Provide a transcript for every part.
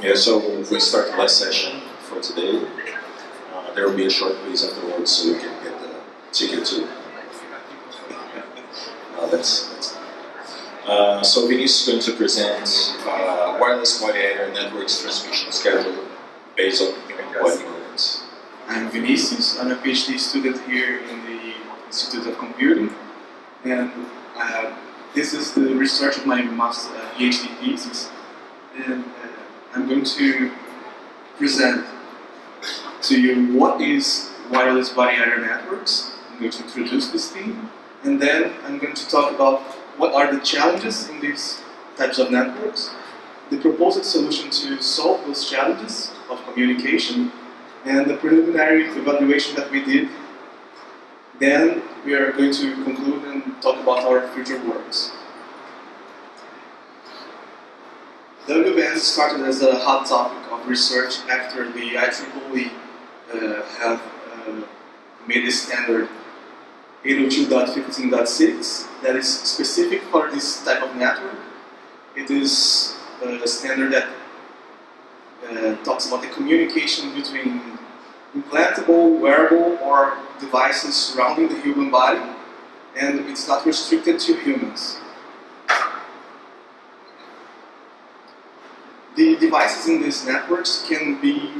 Yeah, so we start the last session for today. Uh, there will be a short quiz afterwards so you can get the ticket too. no, that's, that's uh, so Vinicius is going to present uh, wireless body area networks transmission schedule based on body. I'm Vinicius. I'm a PhD student here in the Institute of Computing, and uh, this is the research of my master uh, PhD thesis. And uh, I'm going to present to you what is wireless body area networks. I'm going to introduce this theme, and then I'm going to talk about what are the challenges in these types of networks, the proposed solution to solve those challenges of communication, and the preliminary evaluation that we did. Then we are going to conclude and talk about our future works. WBANs started as a hot topic of research after the IEEE uh, have uh, made a standard 802.15.6 that is specific for this type of network. It is a standard that uh, talks about the communication between implantable, wearable, or devices surrounding the human body, and it's not restricted to humans. The devices in these networks can be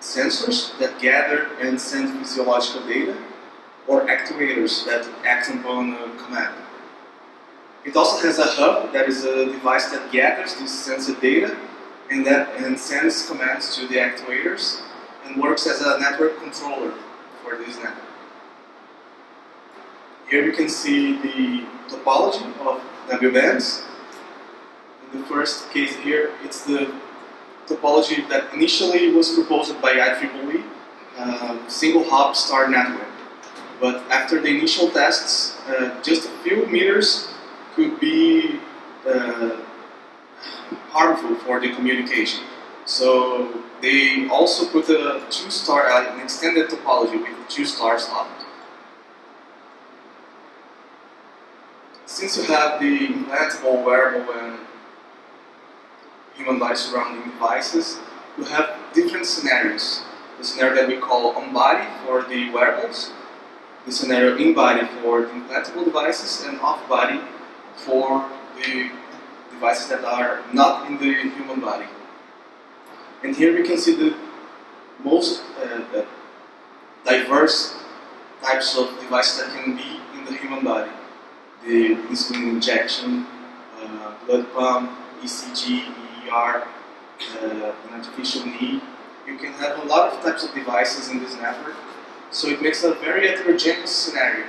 sensors that gather and send physiological data, or actuators that act upon a command. It also has a hub that is a device that gathers this sensor data and, that, and sends commands to the actuators and works as a network controller for this network. Here you can see the topology of WBANs. The first case here, it's the topology that initially was proposed by IEEE, uh, single hop star network. But after the initial tests, uh, just a few meters could be uh, harmful for the communication. So they also put a two star, uh, an extended topology with two stars up. Since you have the implantable, wearable, and human body surrounding devices, you have different scenarios. The scenario that we call on-body for the wearables, the scenario in-body for the implantable devices, and off-body for the devices that are not in the human body. And here we can see the most uh, diverse types of devices that can be in the human body. The insulin injection, uh, blood pump, ECG, ER, uh, an artificial knee. You can have a lot of types of devices in this network, so it makes a very heterogeneous scenario.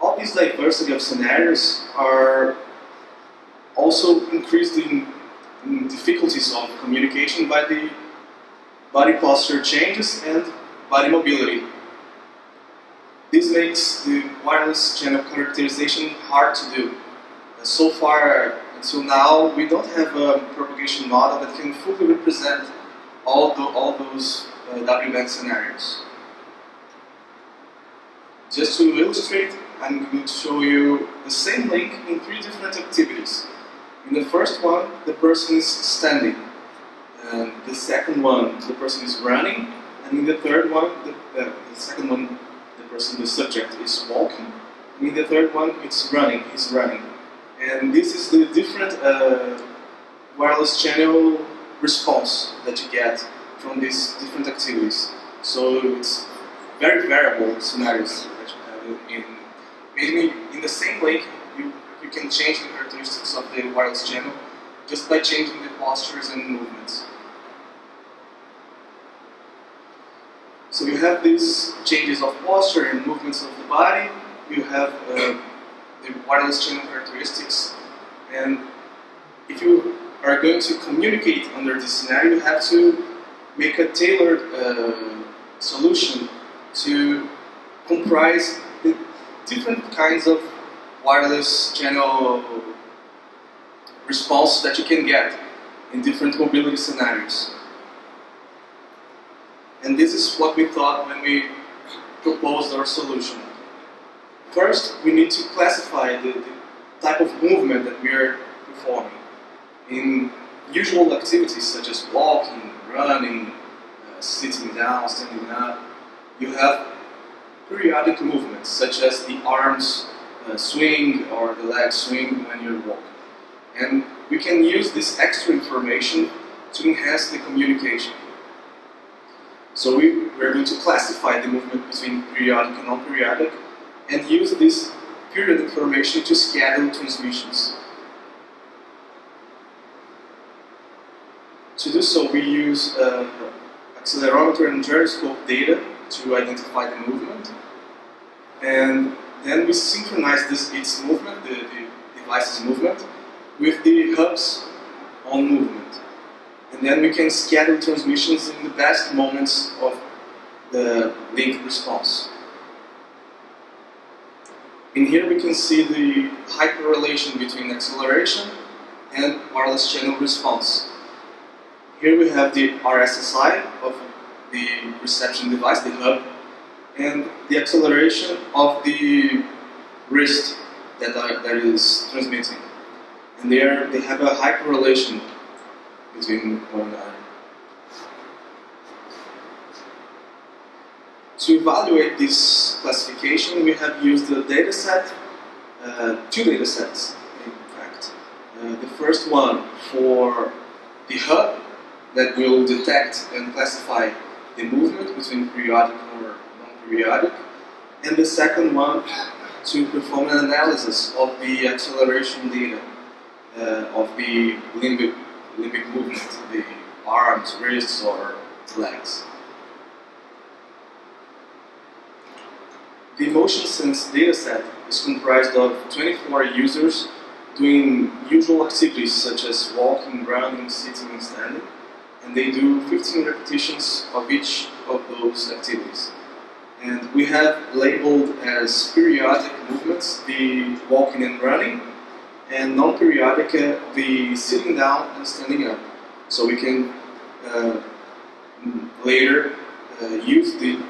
All these diversity of scenarios are also increased in, in difficulties of communication by the body posture changes and body mobility. This makes the wireless channel characterization hard to do. So far, until now, we don't have a propagation model that can fully represent all, the, all those uh, WBAN scenarios. Just to illustrate, I'm going to show you the same link in three different activities. In the first one, the person is standing. And the second one, the person is running. And in the third one, the, uh, the second one, the person, the subject, is walking. And in the third one, it's running, he's running. And this is the different uh, wireless channel response that you get from these different activities. So it's very variable scenarios that you have in maybe in the same link you, you can change the characteristics of the wireless channel just by changing the postures and movements. So you have these changes of posture and movements of the body, you have uh, the wireless channel characteristics, and if you are going to communicate under this scenario, you have to make a tailored uh, solution to comprise the different kinds of wireless channel response that you can get in different mobility scenarios. And this is what we thought when we proposed our solution. First, we need to classify the, the type of movement that we are performing. In usual activities such as walking, running, uh, sitting down, standing up, you have periodic movements such as the arms uh, swing or the legs swing when you're walking. And we can use this extra information to enhance the communication. So we, we're going to classify the movement between periodic and non-periodic and use this period information to schedule transmissions. To do so, we use uh, accelerometer and gyroscope data to identify the movement. And then we synchronize this, its movement, the, the device's movement, with the hub's own movement. And then we can schedule transmissions in the best moments of the link response. In here we can see the hyperrelation between acceleration and wireless channel response. Here we have the RSSI of the reception device, the hub, and the acceleration of the wrist that, that is transmitting. And there they have a hyperrelation between one another. To evaluate this classification, we have used a data set, uh, two data sets, in fact. Uh, the first one for the hub that will detect and classify the movement between periodic or non-periodic, and the second one to perform an analysis of the acceleration data uh, of the limbic, limbic movement, the arms, wrists, or legs. The MotionSense dataset is comprised of 24 users doing usual activities such as walking, running, sitting, and standing and they do 15 repetitions of each of those activities. And we have labeled as periodic movements the walking and running, and non-periodic uh, the sitting down and standing up. So we can uh, later uh, use the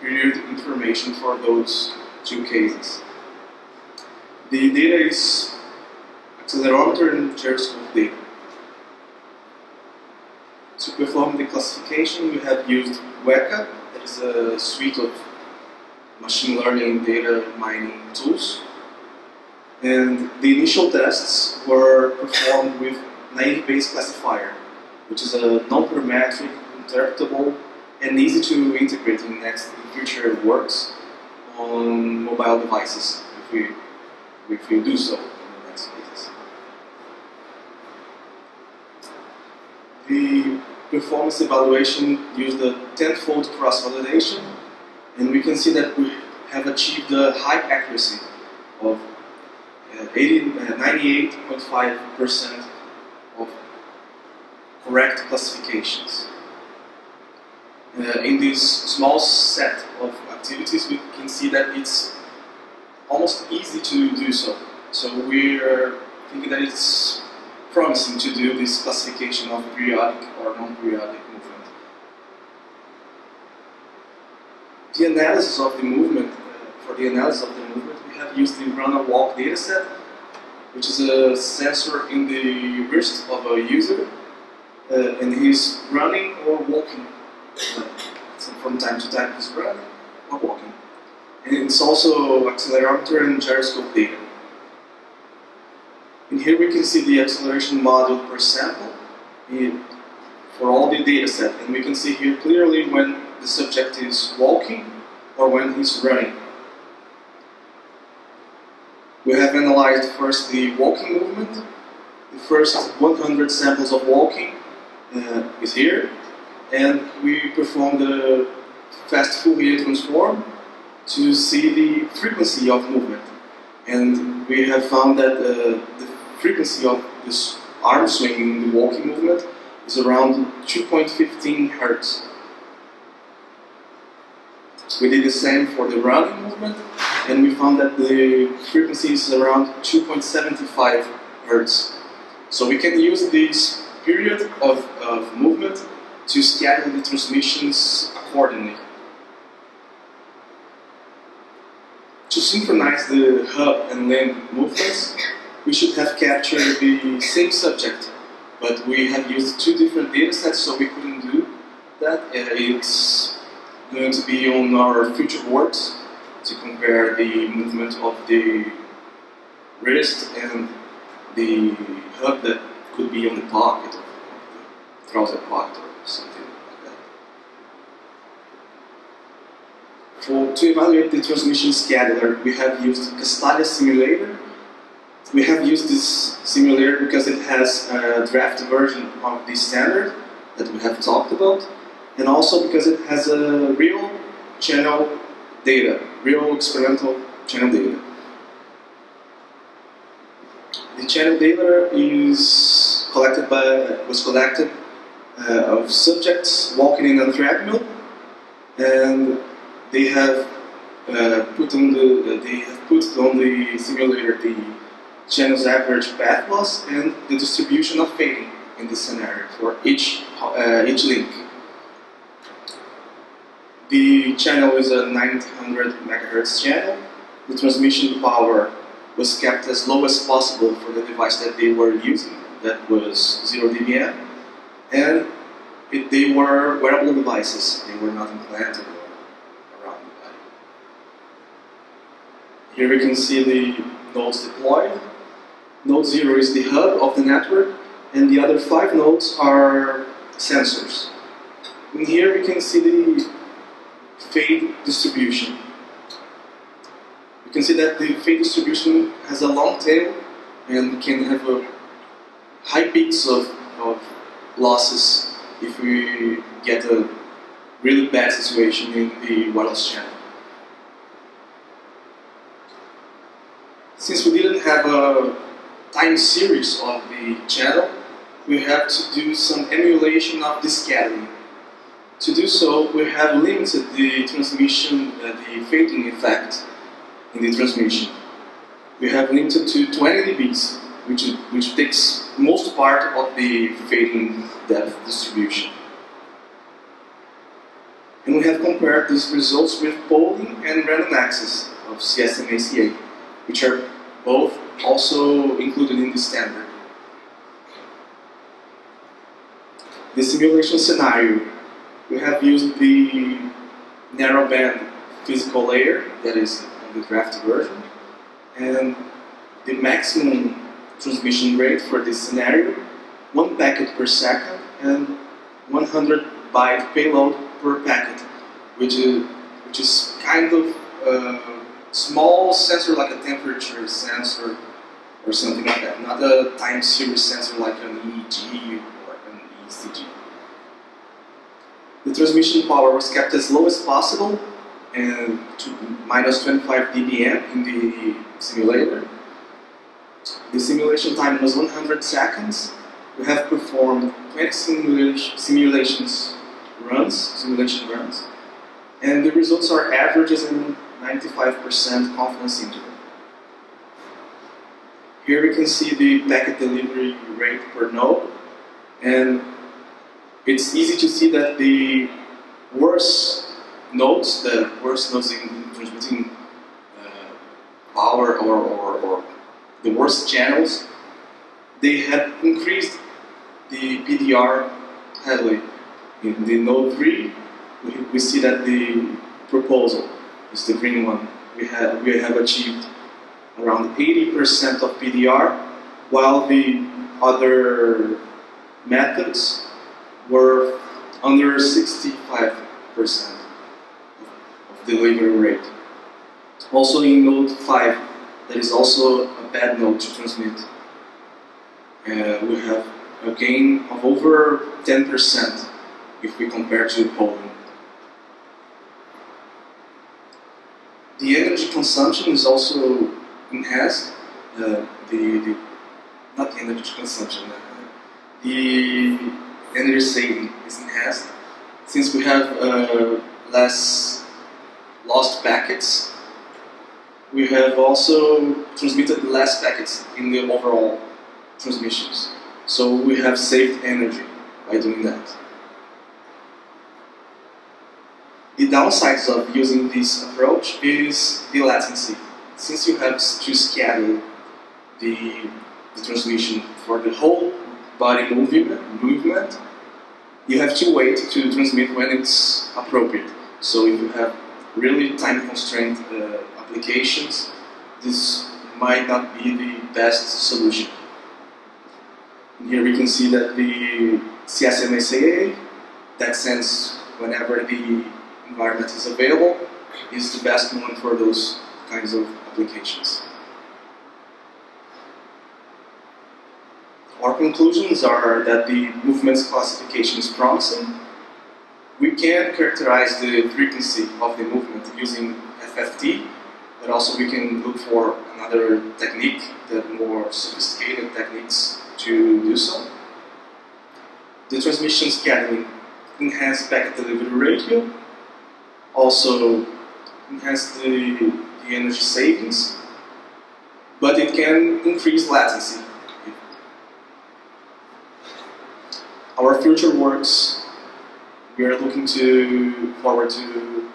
period information for those two cases. The data is accelerometer and gyroscope data. To perform the classification, we have used Weka, that is a suite of machine learning data mining tools. And the initial tests were performed with naive Bayes classifier, which is a non-parametric, interpretable, and easy to integrate in next future works on mobile devices if we, if we do so in the next cases. The performance evaluation used a tenfold cross-validation, and we can see that we have achieved a high accuracy of 98.5% uh, of correct classifications. Uh, in this small set of activities, we can see that it's almost easy to do so. So we're thinking that it's promising to do this classification of periodic or non-periodic movement. The analysis of the movement, uh, for the analysis of the movement, we have used the run or walk dataset, which is a sensor in the wrist of a user, uh, and he's running or walking. So from time to time he's running or walking. And it's also accelerometer and gyroscope data. And here we can see the acceleration module per sample for all the data set. And we can see here clearly when the subject is walking or when he's running. We have analyzed first the walking movement. The first 100 samples of walking uh, is here. And we performed the fast Fourier transform to see the frequency of movement. And we have found that uh, the frequency of this arm swing in the walking movement is around 2.15 hertz. We did the same for the running movement, and we found that the frequency is around 2.75 hertz. So we can use this period of, of movement to schedule the transmissions accordingly. To synchronize the hub and limb movements, we should have captured the same subject but we have used two different data sets, so we couldn't do that. It's going to be on our future works to compare the movement of the wrist and the hub that could be on the pocket the pocket something like that. For, to evaluate the transmission scheduler, we have used Castalia Simulator. We have used this simulator because it has a draft version of the standard that we have talked about, and also because it has a real channel data, real experimental channel data. The channel data is collected by was collected uh, of subjects walking in a treadmill, and they have uh, put on the they have put on the simulator the channel's average path loss and the distribution of fading in this scenario for each uh, each link. The channel is a 900 megahertz channel. The transmission power was kept as low as possible for the device that they were using, that was 0 dBm, and they were wearable devices, they were not implanted around the body. Here we can see the nodes deployed. Node 0 is the hub of the network, and the other five nodes are sensors. And here we can see the fade distribution You can see that the fade distribution has a long tail and can have a high peaks of, of losses if we get a really bad situation in the wireless channel. Since we didn't have a time series of the channel, we have to do some emulation of the scattering. To do so, we have limited the transmission, uh, the fading effect in the transmission. We have limited to 20 dBs, which, which takes part of the fading depth distribution. And we have compared these results with polling and random access of CSMA/CA, which are both also included in the standard. The simulation scenario, we have used the narrowband physical layer that is the draft version. And the maximum transmission rate for this scenario, one packet per second and 100 byte payload per packet, which is, which is kind of a small sensor like a temperature sensor or something like that, not a time series sensor like an EEG or an ECG. The transmission power was kept as low as possible and to minus 25 dBm in the simulator. The simulation time was 100 seconds. We have performed 20 simulation, simulations runs, simulation runs, and the results are averages and 95% confidence interval. Here we can see the packet delivery rate per node, and it's easy to see that the worse nodes, the worst nodes in transmitting uh, power or, or, or the worst channels, they had increased the PDR heavily. In the node 3, we, we see that the proposal is the green one. We, had, we have achieved around 80% of PDR, while the other methods were under 65% of delivery rate. Also in node 5, there is also a bad node to transmit. Uh, we have a gain of over 10% if we compare to polling. The energy consumption is also enhanced. Uh, the, the not the energy consumption, uh, the energy saving is enhanced since we have uh, less lost packets. We have also transmitted less packets in the overall transmissions. So we have saved energy by doing that. The downsides of using this approach is the latency. Since you have to schedule the, the transmission for the whole body movement, movement, you have to wait to transmit when it's appropriate. So if you have really time constrained uh, applications, this might not be the best solution. And here we can see that the CSMA that sends whenever the environment is available is the best one for those kinds of applications. Our conclusions are that the movement's classification is promising. We can characterize the frequency of the movement using FFT, but also we can look for another technique, the more sophisticated techniques to do so. The transmission scheduling enhance packet delivery ratio, also enhance the, the energy savings, but it can increase latency. Our future works, we are looking to forward to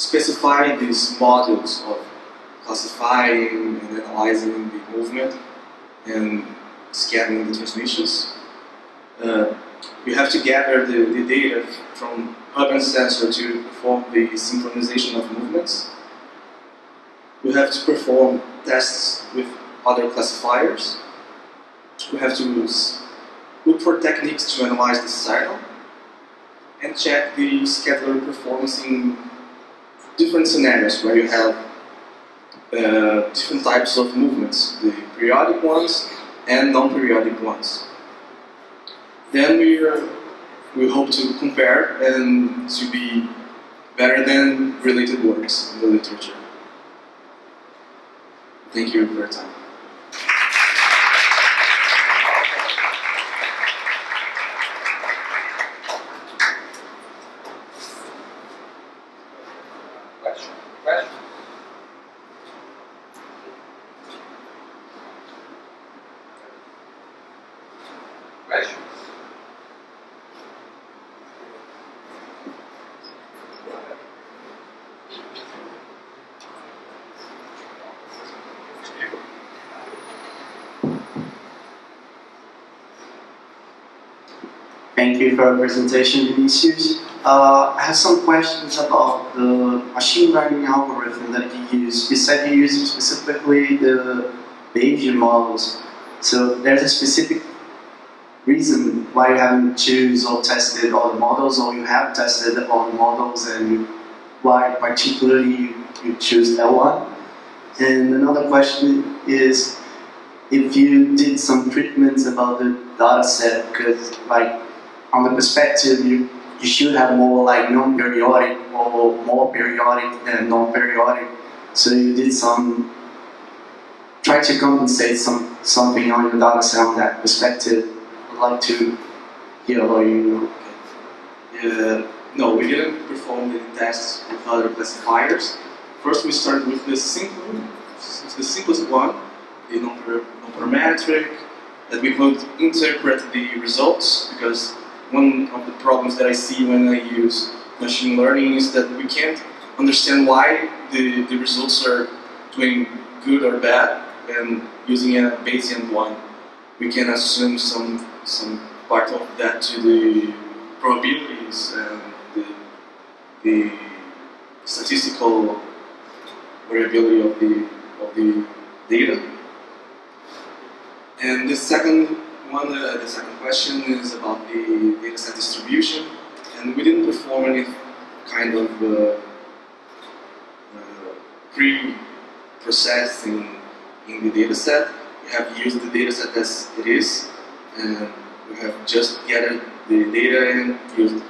specify these modules of classifying and analyzing the movement and scanning the transmissions. Uh, we have to gather the, the data from urban sensor to perform the synchronization of movements. We have to perform tests with other classifiers. We have to look for techniques to analyze the signal and check the scheduler performance in different scenarios where you have uh, different types of movements, the periodic ones and non-periodic ones. Then we, are, we hope to compare and to be better than related works in the literature. Thank you for your time. Thank you for your presentation, Vinicius. Uh, I have some questions about the machine learning algorithm that you use. You said you're using specifically the Bayesian models. So there's a specific reason why you haven't choose or tested all the models, or you have tested all the models, and why particularly you, you choose L1. And another question is if you did some treatments about the data set, because like on the perspective, you, you should have more like non-periodic or more periodic than non-periodic. So you did some, try to compensate some something on your data set on that perspective. I'd like to hear how you. Uh, no, we didn't perform the tests with other classifiers. First, we started with the simple, the simplest one, the non-parametric, that we could interpret the results because one of the problems that I see when I use machine learning is that we can't understand why the, the results are doing good or bad, and using a Bayesian one, we can assume some some part of that to the probabilities and the, the statistical variability of the of the data. And the second one, uh, the second question is about the dataset distribution, and we didn't perform any kind of uh, uh, pre-processing in the dataset. We have used the dataset as it is, and we have just gathered the data and used it.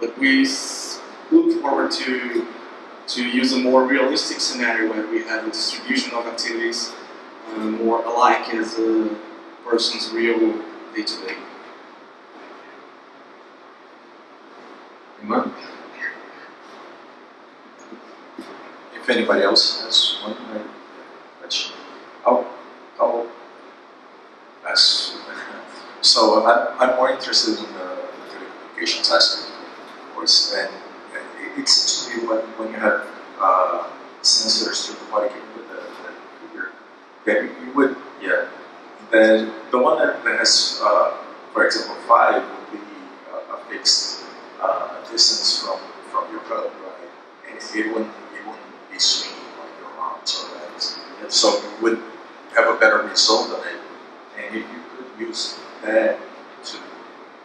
But we look forward to to use a more realistic scenario where we have a distribution of activities uh, more alike as a person's real day to day. Amen. If anybody else has one question, I'll, I'll. So I'm, I'm more interested in the telecommunications aspect, of course, and it, seems to be when, when you have uh, sensors to the body, that, that you would, then the one that, that has, uh, for example, five would be uh, a fixed uh, distance from, from your hub, right? And it wouldn't, it wouldn't be swinging like your arms or legs. And so you would have a better result on it. And if you could use that to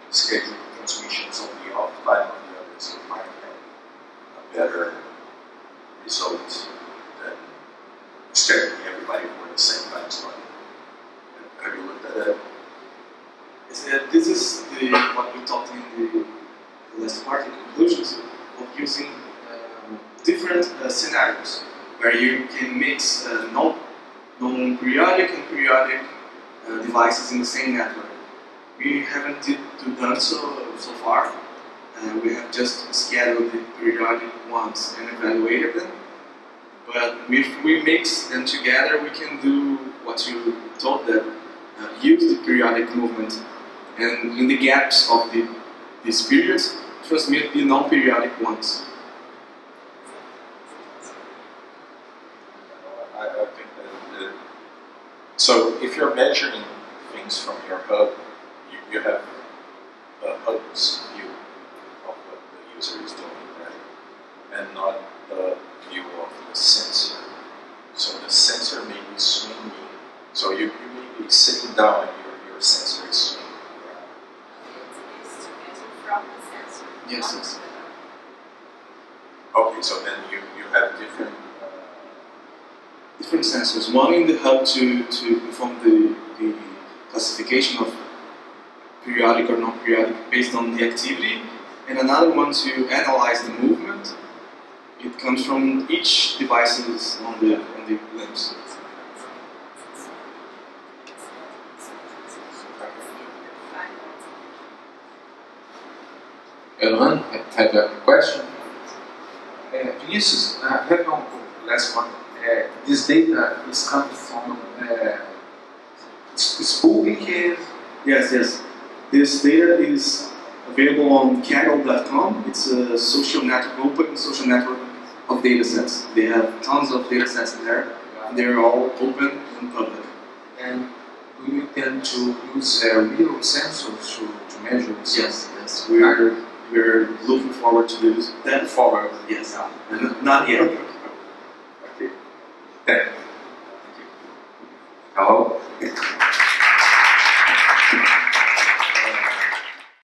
schedule transmissions on the off time of the others, you might have a better result than scheduling everybody for the same time slot. That this is the what we talked in the, last part, the conclusions of using um, different uh, scenarios where you can mix uh, non non-periodic and periodic uh, devices in the same network. We haven't done so so far. Uh, we have just scheduled the periodic ones and evaluated them. But if we mix them together, we can do what you told that uh, use the periodic movement and in the gaps of the, these periods transmit the non-periodic ones. I, I think that, that so if you're measuring things from your hub, you, you have the hub's view of what the user is doing, right? And not the view of the sensor. So the sensor may be swinging. So you, you may be sitting down and your, your sensor is swinging around. Is to measure from the sensor. Yes, not yes. the- Okay, so then you, you have different uh, Different sensors. One in the hub to, to inform the, the classification of periodic or non-periodic based on the activity, and another one to analyze the movement. It comes from each devices on the on the limbs. Elman, have a question? Uh, Vinicius, I have one last one. Uh, this data is coming from uh, it's, public. Yes, yes. This data is available on Kaggle.com. It's a social network, open social network of data sets. They have tons of data sets there. and They're all open and public. And do you intend to use uh, real sensors to, to measure this? Yes, yes. We're we're looking forward to this. That forward, yes. Not yet. Okay. Thank you. Hello?